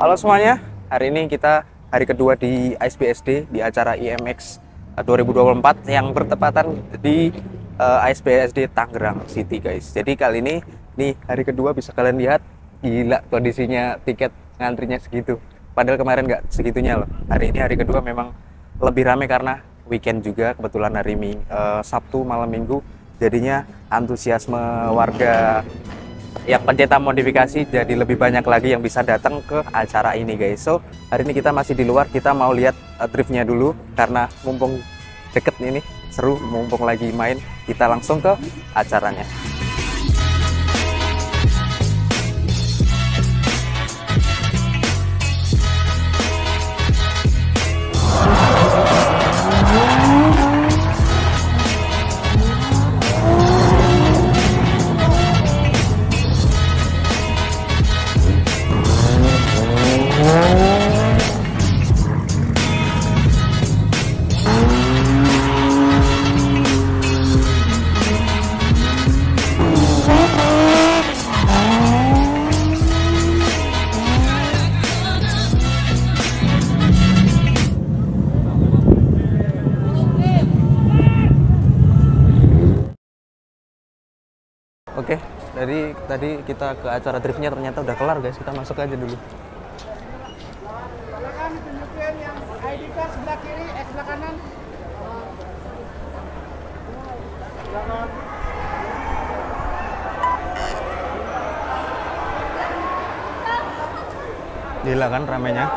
Halo semuanya, hari ini kita hari kedua di ISBSD di acara IMX 2024 yang bertepatan di uh, ISBSD Tangerang City guys. Jadi kali ini nih hari kedua bisa kalian lihat gila kondisinya tiket ngantrinya segitu. Padahal kemarin nggak segitunya loh. Hari ini hari kedua memang lebih ramai karena weekend juga kebetulan hari Ming, uh, Sabtu malam Minggu. Jadinya antusiasme warga yang pencetak modifikasi jadi lebih banyak lagi yang bisa datang ke acara ini guys. So hari ini kita masih di luar kita mau lihat uh, driftnya dulu karena mumpung deket ini seru mumpung lagi main kita langsung ke acaranya Dari tadi kita ke acara driftnya ternyata udah kelar guys. Kita masuk aja dulu. Silakan tunjukin yang ID card sebelah kiri, eh sebelah kanan. Silakan. Gila kan ramenya.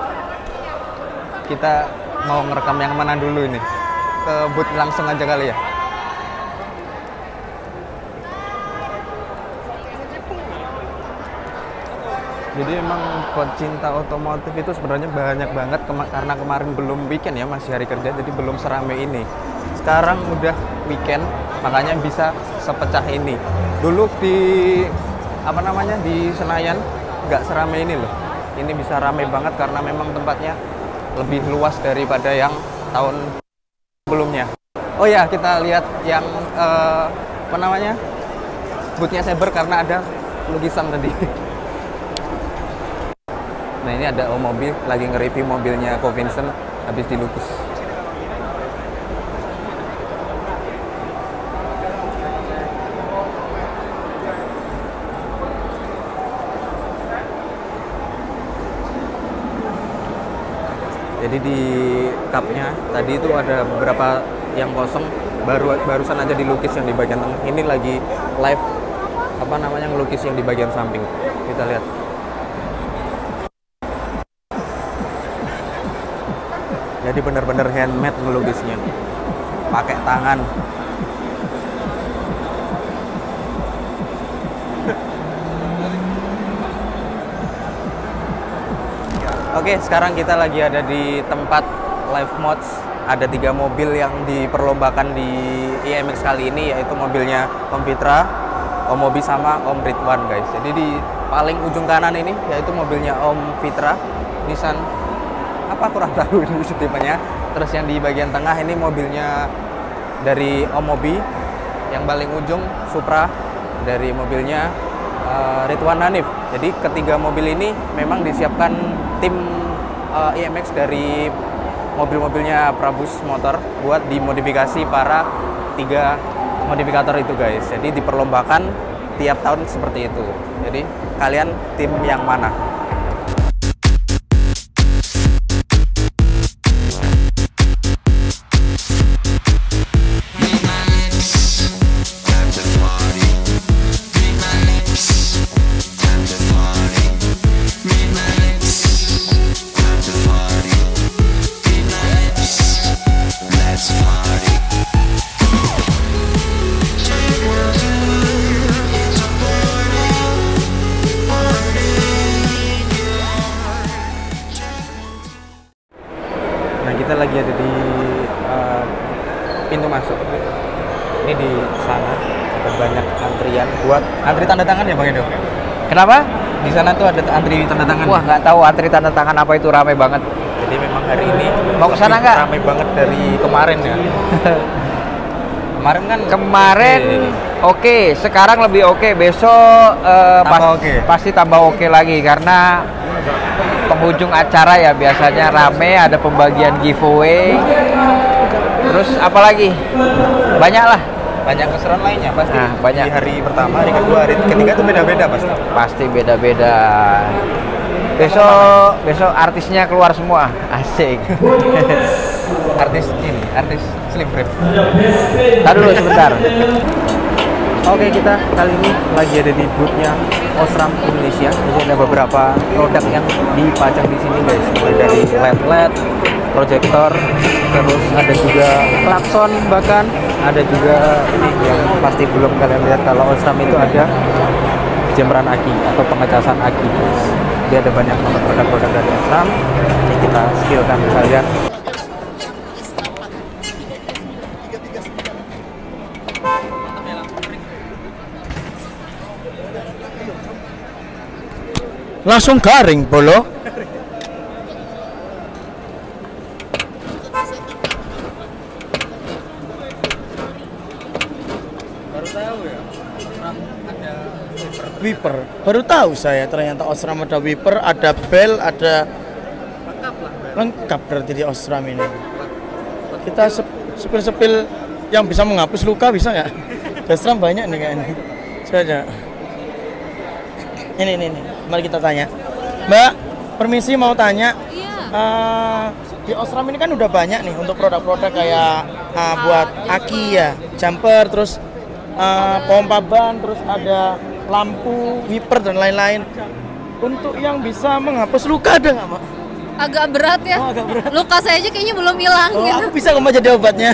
Kita mau ngerekam yang mana dulu ini? Ke boot langsung aja kali ya. Jadi emang pecinta otomotif itu sebenarnya banyak banget kema- karena kemarin belum weekend ya masih hari kerja jadi belum serame ini. Sekarang udah weekend makanya bisa sepecah ini. Dulu di apa namanya di Senayan nggak serame ini loh. Ini bisa rame banget karena memang tempatnya lebih luas daripada yang tahun sebelumnya. Oh ya kita lihat yang eh, apa namanya bootnya Saber karena ada lukisan tadi. Nah ini ada mobil lagi nge-review mobilnya Ko Vincent habis dilukis. Jadi di cupnya tadi itu ada beberapa yang kosong baru barusan aja dilukis yang di bagian tengah. Ini lagi live apa namanya ngelukis yang di bagian samping. Kita lihat. Jadi benar-benar handmade ngelukisnya pakai tangan Oke, sekarang kita lagi ada di tempat live mods. Ada tiga mobil yang diperlombakan di IMX kali ini, yaitu mobilnya Om Fitra, Om Mobi sama Om Ridwan, guys. Jadi di paling ujung kanan ini, yaitu mobilnya Om Fitra, Nissan apa kurang tahu ini tipenya. Terus yang di bagian tengah ini mobilnya dari Om Mobi yang paling ujung Supra. Dari mobilnya uh, Ridwan Hanif. Jadi ketiga mobil ini memang disiapkan tim uh, IMX dari mobil-mobilnya Prabus Motor buat dimodifikasi para tiga modifikator itu guys. Jadi diperlombakan tiap tahun seperti itu. Jadi kalian tim yang mana kita lagi ada di uh, pintu masuk. Ini di sana ada banyak antrian buat antri tanda tangan ya Bang Edo. Kenapa? Di sana tuh ada antri tanda tangan. Wah nggak tahu antri tanda tangan apa itu ramai banget. Jadi memang hari ini Mau ke sana nggak? Ramai banget dari kemarin ya. kemarin kan Kemarin Oke. oke, sekarang lebih oke. Besok eh, Tambah pas- oke. pasti tambah oke lagi karena penghujung acara ya biasanya rame ada pembagian giveaway. Terus apa lagi? Banyak lah. Banyak keseruan lainnya pasti. Nah, banyak. Di hari pertama, hari kedua, hari ketiga itu beda-beda pasti. Pasti beda-beda. Besok besok artisnya keluar semua. Asik. Artis ini, artis Slim Frame. Tadi dulu sebentar. Oke, kita kali ini lagi ada di boothnya Osram Indonesia. Di sini ada beberapa produk yang dipajang di sini guys. Mulai dari LED-LED, proyektor, terus ada juga klakson bahkan ada juga ini yang pasti belum kalian lihat kalau Osram itu ada jemberan aki atau pengecasan aki. Dia ada banyak produk-produk dari Osram. Ini kita skillkan kalian. Langsung garing bolo. Baru tahu ya, ada wiper baru tahu saya ternyata Osram ada wiper ada bel ada lengkap berarti di Osram ini. Kita sep- sepil-sepil yang bisa menghapus luka bisa nggak? Osram banyak nih kayaknya. Saya aja ini ini ini mari kita tanya Mbak permisi mau tanya Eh, di Osram ini kan udah banyak nih untuk produk-produk kayak eh, buat aki ya, jumper, terus eh, pompa ban, terus ada lampu, wiper dan lain-lain. Untuk yang bisa menghapus luka ada nggak, Mak? agak berat ya. Oh, agak berat. Luka saya aja kayaknya belum hilang Oh, gitu. aku bisa nggak Mbak, jadi obatnya?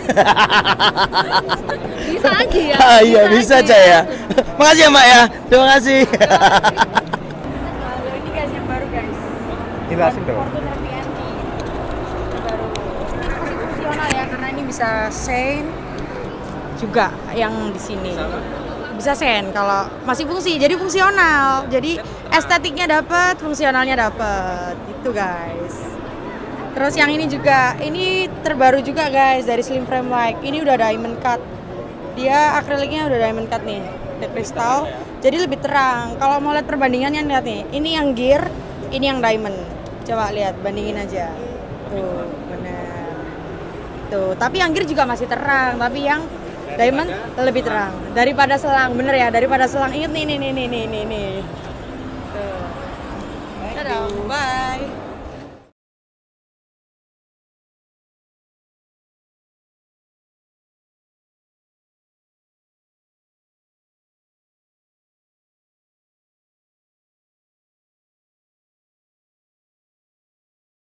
Bisa aja ya. Ah, iya, bisa aja ya. Makasih ya, Mbak ya. Terima kasih. Lalu ini guys yang baru guys. Jelasin dong. Fortuner. Baru. Fungsional ya karena ini bisa sein juga yang di sini. Bisa sen kalau masih fungsi, jadi fungsional. Jadi estetiknya dapat, fungsionalnya dapat. Gitu guys. Terus yang ini juga, ini terbaru juga guys dari Slim Frame Like. Ini udah diamond cut. Dia akriliknya udah diamond cut nih, ada kristal. Jadi lebih terang. Kalau mau lihat perbandingannya lihat nih. Ini yang gear, ini yang diamond. Coba lihat, bandingin aja. Tuh, benar. Tuh, tapi yang gear juga masih terang, tapi yang diamond lebih terang daripada selang. Bener ya, daripada selang. Ingat nih, nih, nih, nih, nih, nih. Tuh. Bye.